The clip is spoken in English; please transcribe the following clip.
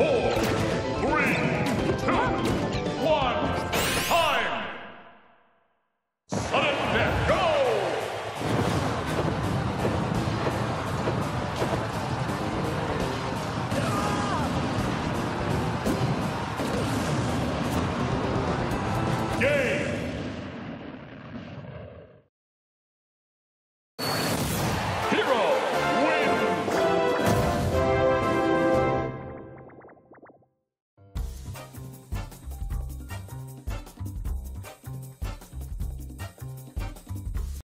four,